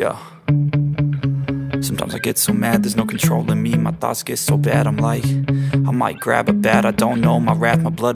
Yeah. Sometimes I get so mad, there's no control in me My thoughts get so bad, I'm like I might grab a bat, I don't know, my wrath, my blood